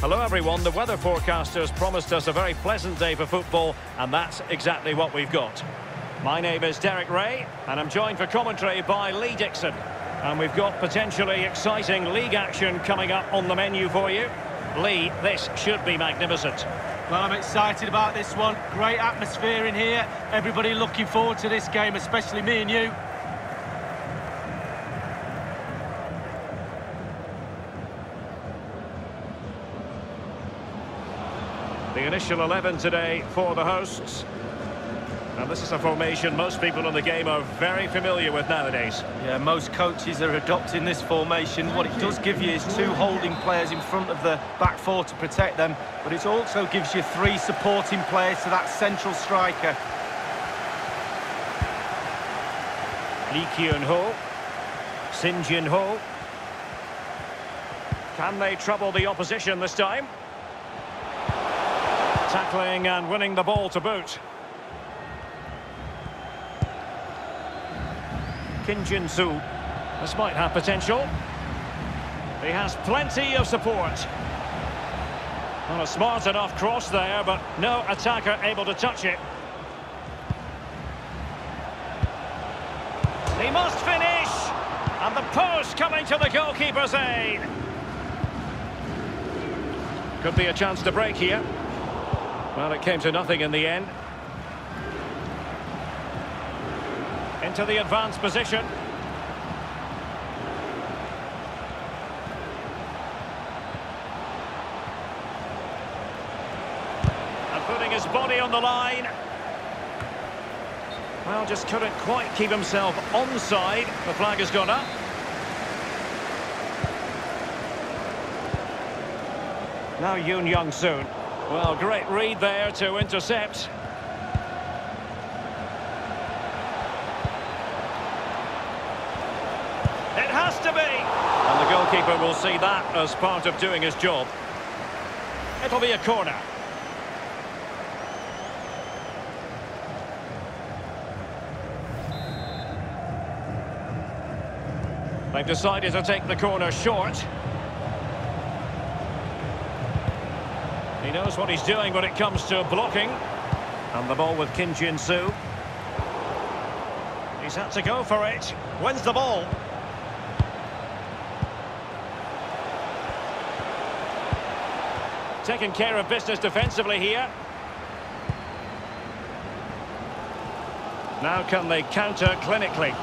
Hello everyone, the weather forecasters promised us a very pleasant day for football and that's exactly what we've got. My name is Derek Ray and I'm joined for commentary by Lee Dixon. And we've got potentially exciting league action coming up on the menu for you. Lee, this should be magnificent. Well, I'm excited about this one. Great atmosphere in here. Everybody looking forward to this game, especially me and you. The initial 11 today for the hosts. And this is a formation most people in the game are very familiar with nowadays. Yeah, most coaches are adopting this formation. What it does give you is two holding players in front of the back four to protect them, but it also gives you three supporting players to that central striker. Lee Keun-ho. Sin Jin-ho. Can they trouble the opposition this time? Tackling and winning the ball to boot. Kim Jin-soo. This might have potential. He has plenty of support. Not a smart enough cross there, but no attacker able to touch it. He must finish! And the post coming to the goalkeeper's aid. Could be a chance to break here. Well, it came to nothing in the end. Into the advanced position. And putting his body on the line. Well, just couldn't quite keep himself onside. The flag has gone up. Now Yoon Young Sun. Well, great read there to intercept. It has to be! And the goalkeeper will see that as part of doing his job. It'll be a corner. They've decided to take the corner short. He knows what he's doing when it comes to blocking. And the ball with Kim Jin-soo. He's had to go for it. Wins the ball. Taking care of business defensively here. Now can they counter clinically?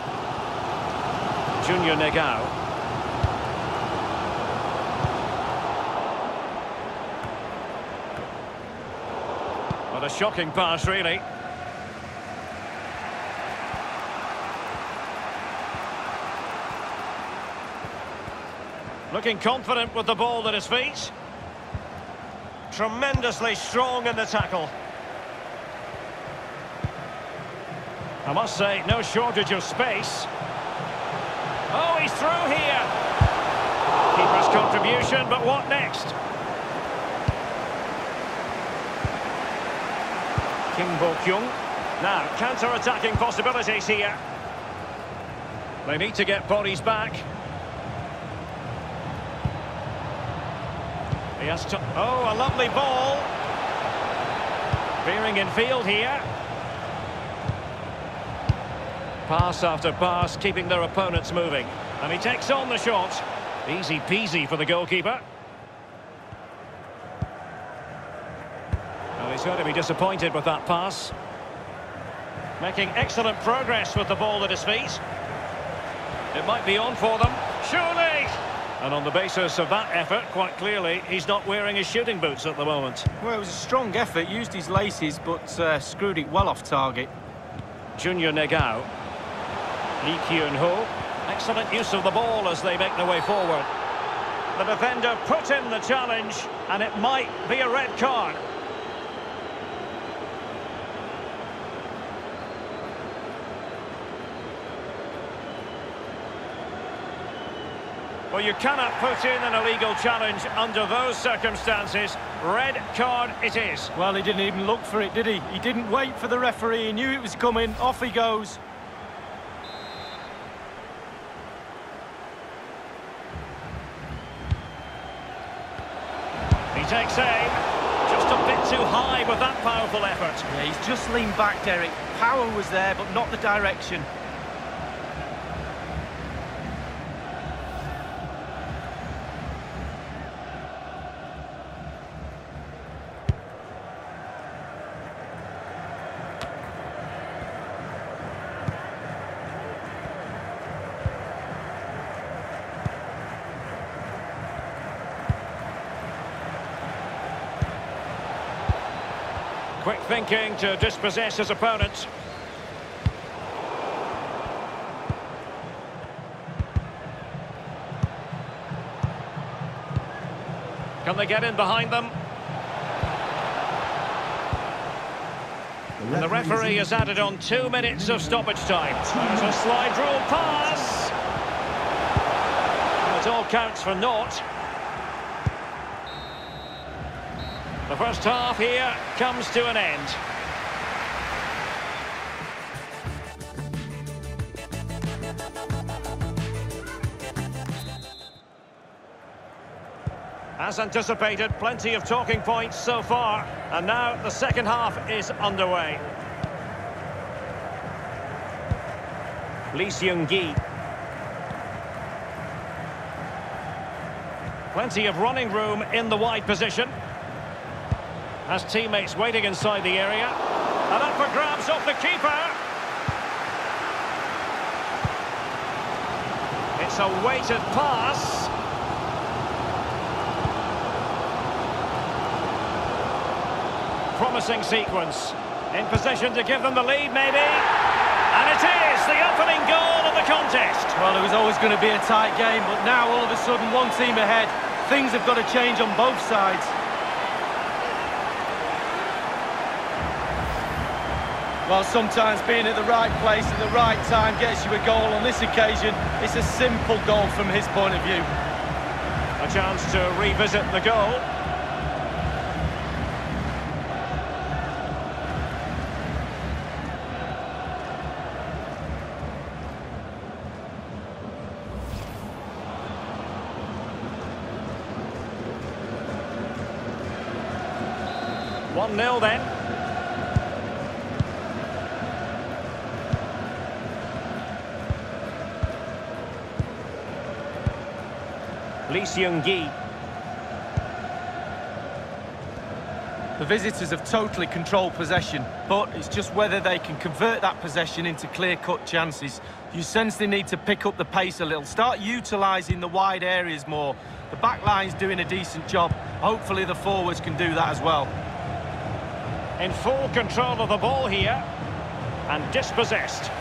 Junior Negrão. A shocking pass, really. Looking confident with the ball at his feet. Tremendously strong in the tackle. I must say, no shortage of space. Oh, he's through here. Keeper's contribution, but what next? Kim Bo-kyung. Now, counter-attacking possibilities here. They need to get bodies back. He has to... Oh, a lovely ball. Veering in field here. Pass after pass, keeping their opponents moving. And he takes on the shot. Easy peasy for the goalkeeper. He's going to be disappointed with that pass. Making excellent progress with the ball at his feet. It might be on for them. Surely! And on the basis of that effort, quite clearly, he's not wearing his shooting boots at the moment. Well, it was a strong effort, used his laces, but uh, screwed it well off target. Junior Negrão. Lee Keun-ho. Excellent use of the ball as they make their way forward. The defender put in the challenge, and it might be a red card. Well, you cannot put in an illegal challenge under those circumstances. Red card it is. Well, he didn't even look for it, did he? He didn't wait for the referee. He knew it was coming. Off he goes. He takes aim. Just a bit too high with that powerful effort. Yeah, he's just leaned back, Derek. Power was there, but not the direction. Quick thinking to dispossess his opponents. Can they get in behind them? And the referee has added on two minutes of stoppage time. It's a slide rule pass. And it all counts for naught. The first half here comes to an end. As anticipated, plenty of talking points so far. And now the second half is underway. Lee Seung-gi. Plenty of running room in the wide position. Has teammates waiting inside the area. And up for grabs off the keeper. It's a weighted pass. Promising sequence. In position to give them the lead, maybe. And it is the opening goal of the contest. Well, it was always going to be a tight game, but now all of a sudden one team ahead. Things have got to change on both sides. Well, sometimes being at the right place at the right time gets you a goal. On this occasion, it's a simple goal from his point of view. A chance to revisit the goal. One 0 then. Lee Seung-gi. The visitors have totally controlled possession, but it's just whether they can convert that possession into clear-cut chances. You sense they need to pick up the pace a little, start utilising the wide areas more. The back line's doing a decent job. Hopefully the forwards can do that as well. In full control of the ball here, and dispossessed.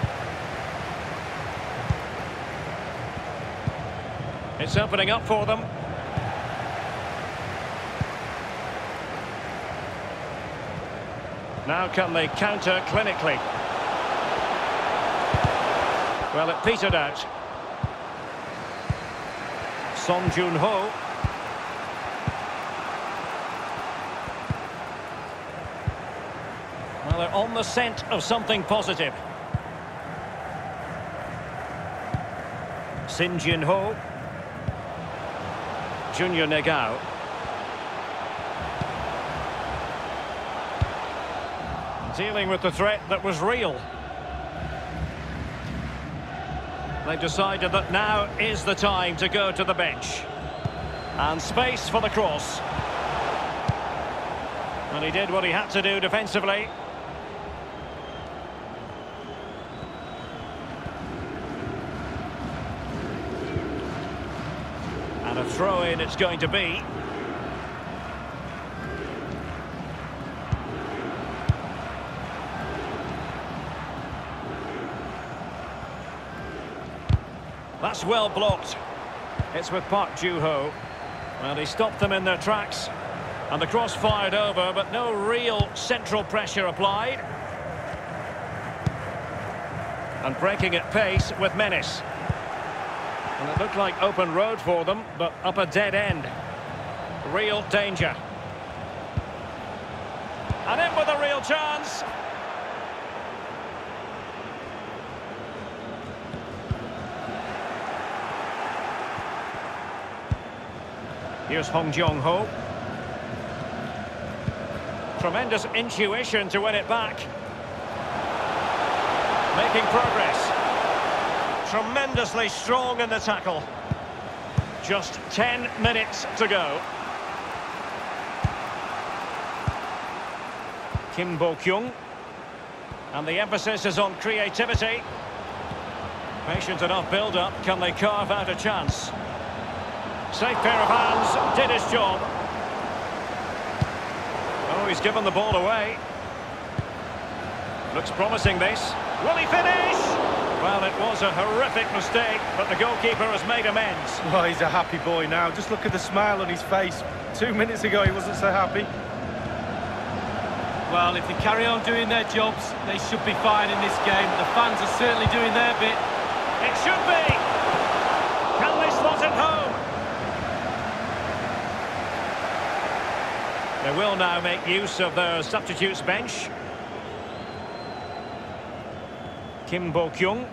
It's opening up for them. Now can they counter clinically? Well, it petered out. Son Jun-ho. Well, they're on the scent of something positive. Sin Jin-ho. Junior Negrão. Dealing with the threat that was real. They've decided that now is the time to go to the bench. And space for the cross. And he did what he had to do defensively. And a throw-in it's going to be. That's well blocked. It's with Park Ju-ho. Well, he stopped them in their tracks. And the cross fired over, but no real central pressure applied. And breaking at pace with menace. And it looked like open road for them, but up a dead end. Real danger. And in with a real chance. Here's Hong Jong-ho. Tremendous intuition to win it back. Making progress. Tremendously strong in the tackle. Just 10 minutes to go. Kim Bo-kyung. And the emphasis is on creativity. Patient enough build-up. Can they carve out a chance? Safe pair of hands. Did his job. Oh, he's given the ball away. Looks promising, this. Will he finish? Well, it was a horrific mistake, but the goalkeeper has made amends. Well, he's a happy boy now. Just look at the smile on his face. Two minutes ago, he wasn't so happy. Well, if they carry on doing their jobs, they should be fine in this game. The fans are certainly doing their bit. It should be. Can they slot it home? They will now make use of their substitutes bench. Kim Bo-kyung.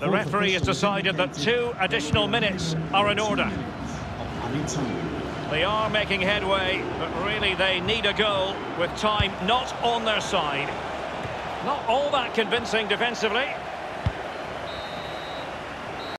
The referee has decided that two additional minutes are in order. They are making headway, but really they need a goal with time not on their side. Not all that convincing defensively.